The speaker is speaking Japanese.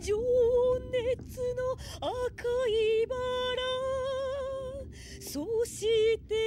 情熱の赤いバラそして